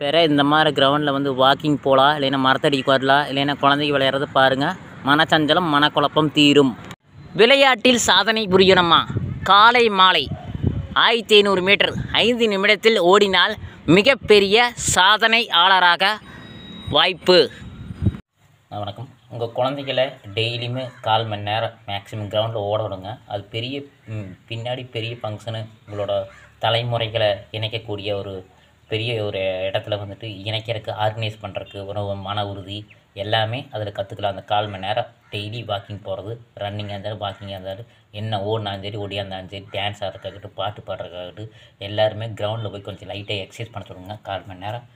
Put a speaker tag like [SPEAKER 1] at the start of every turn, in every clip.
[SPEAKER 1] பெற இந்த மாதிரி கிரவுண்டில் வந்து வாக்கிங் போகலாம் இல்லைன்னா மரத்தடிக்கு வரலாம் இல்லைன்னா குழந்தைங்க விளையாடுறத பாருங்கள் மனச்சஞ்சலம் மனக்குழப்பம் தீரும். விளையாட்டில் சாதனை புரியணுமா? காலை மாலை ஆயிரத்தி ஐநூறு மீட்டர் ஐந்து நிமிடத்தில் ஓடினால் மிகப்பெரிய சாதனையாளராக வாய்ப்பு. வணக்கம். உங்கள் குழந்தைகளை டெய்லியுமே கால் மணி நேரம் மேக்ஸிமம் கிரவுண்டில் ஓட விடுங்க. அது பெரிய பின்னாடி பெரிய ஃபங்க்ஷனு உங்களோட தலைமுறைகளை இணைக்கக்கூடிய ஒரு பெரிய ஒரு இடத்துல வந்துட்டு இணைக்கிறதுக்கு ஆர்கனைஸ் பண்ணுறதுக்கு ஒரு மன உறுதி எல்லாமே அதில் கற்றுக்கலாம் அந்த கால் மணி நேரம் டெய்லி வாக்கிங் போகிறது ரன்னிங்காக இருந்தாலும் வாக்கிங்காக இருந்தாலும் என்ன ஓடினாலும் சரி ஒடியாக இருந்தாலும் சரி டான்ஸ் ஆடுறதுக்காகட்டும் பாட்டு பாடுறதுக்காகட்டும் எல்லாருமே கிரவுண்டில் போய் கொஞ்சம் லைட்டாக எக்ஸசைஸ் பண்ண சொல்லுங்க. கால் மணி நேரம்.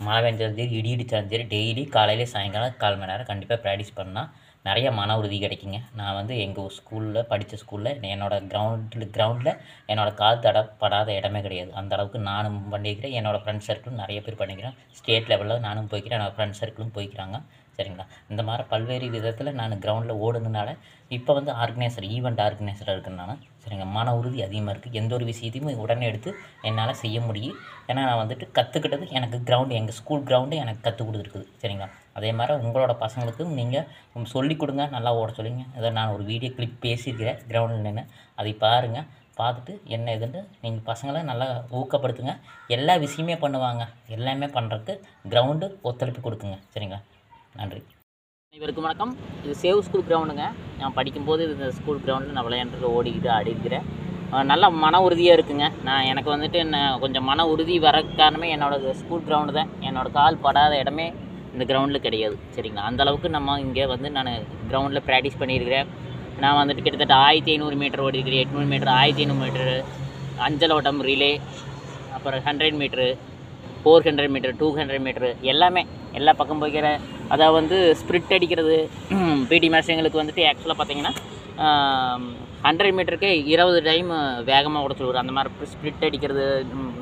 [SPEAKER 1] மழை பெஞ்சாலும் சரி இடி இடித்தாலும் சரி டெய்லி காலையில் சாயங்காலம் கால் மணி நேரம் கண்டிப்பாக ப்ராக்டிஸ் பண்ணால் நிறைய மன உறுதி கிடைக்குங்க. நான் வந்து எங்கள் ஸ்கூலில் படித்த ஸ்கூலில் என்னோடய கிரவுண்டில் கிரவுண்டில் என்னோடய கால் தடப்படாத இடமே கிடையாது. அந்த அளவுக்கு நானும் பண்ணிக்கிறேன். என்னோடய ஃப்ரெண்ட்ஸ் சர்க்கிளும் நிறைய பேர் பண்ணிக்கிறேன் ஸ்டேட் லெவலில் நானும் போய்க்கிறேன். என்னோடய ஃப்ரெண்ட்ஸ் சர்க்கிளும் போய்க்கிறாங்க. சரிங்களா? இந்த மாதிரி பல்வேறு விதத்தில் நான் கிரவுண்டில் ஓடுனதுனால இப்போ வந்து ஆர்கனைசர் ஈவெண்ட் ஆர்கனைசராக இருக்கிறனால சரிங்க மன உறுதி அதிகமாக இருக்குது எந்த ஒரு விஷயத்தையுமே உடனே எடுத்து என்னால் செய்ய முடியும் ஏன்னா நான் வந்துட்டு கற்றுக்கிட்டது எனக்கு கிரவுண்டு எங்கள் ஸ்கூல் கிரவுண்டு எனக்கு கற்றுக் கொடுத்துருக்குது. சரிங்களா? அதே மாதிரி உங்களோட பசங்களுக்கும் நீங்கள் சொல்லிக் கொடுங்க நல்லா ஓட சொல்லிங்க. அதை நான் ஒரு வீடியோ கிளிப் பேசியிருக்கிறேன் கிரவுண்டில் நின்று அதை பாருங்கள் பார்த்துட்டு என்ன இதுன்ட்டு நீங்கள் பசங்களை நல்லா ஊக்கப்படுத்துங்க. எல்லா விஷயமே பண்ணுவாங்க. எல்லாமே பண்ணுறதுக்கு கிரவுண்டு ஒத்துழைப்பு கொடுக்குங்க. சரிங்களா? நன்றி. இவருக்கு வணக்கம். இது சேவ் ஸ்கூல் கிரவுண்டுங்க நான் படிக்கும்போது இந்த ஸ்கூல் கிரவுண்டில் நான் விளையாண்டு ஓடிக்கிட்டு ஆடிக்கிறேன் அஹ் நல்ல மன உறுதியாக இருக்குங்க. நான் எனக்கு வந்துட்டு என்ன கொஞ்சம் மன உறுதி வர காரணமே என்னோட ஸ்கூல் கிரவுண்டு தான். என்னோடய கால் படாத இடமே இந்த கிரவுண்டில் கிடையாது சரிங்களா? அந்த அளவுக்கு நம்ம இங்கே வந்து நான் கிரவுண்டில் ப்ராக்டிஸ் பண்ணியிருக்கிறேன். நான் வந்துட்டு கிட்டத்தட்ட ஆயிரத்தி ஐநூறு மீட்டர் ஓடிக்கிறேன் எட்நூறு மீட்டர் ஆயிரத்தி ஐநூறு மீட்டரு அஞ்சல் ஓட்டம் ரிலே அப்புறம் hundred metre four hundred metre two hundred metre எல்லாமே எல்லா பக்கம் போய்க்கிற அதாவது வந்து ஸ்ப்ரிட் அடிக்கிறது பிடி மாஸ்டர்களுக்கு வந்துட்டு ஆக்சுவலாக பார்த்தீங்கன்னா ஹண்ட்ரட் மீட்டருக்கு இருபது டைம் வேகமாக ஓட சொல்லுவார். அந்த மாதிரி ஸ்ப்ரிட் அடிக்கிறது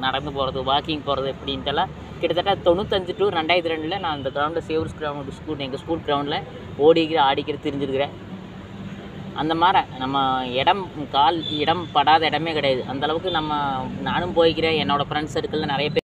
[SPEAKER 1] நடந்து போகிறது வாக்கிங் போகிறது இப்படின்ட்டுலாம் கிட்டத்தட்ட தொண்ணூத்தஞ்சு டு ரெண்டாயிரத்தி ரெண்டில் நான் அந்த கிரவுண்டில் சேவர்ஸ் கிரவுண்ட் ஸ்கூல் எங்கள் ஸ்கூல் கிரவுண்டில் ஓடிக்கிற ஆடிக்கிற தெரிஞ்சிருக்கிறேன். அந்த மாதிரி நம்ம இடம் கால் இடம் படாத இடமே கிடையாது. அந்த அளவுக்கு நம்ம நானும் போய்க்கிறேன். என்னோடய ஃப்ரெண்ட்ஸ் சர்க்கிளில் நிறைய பேர்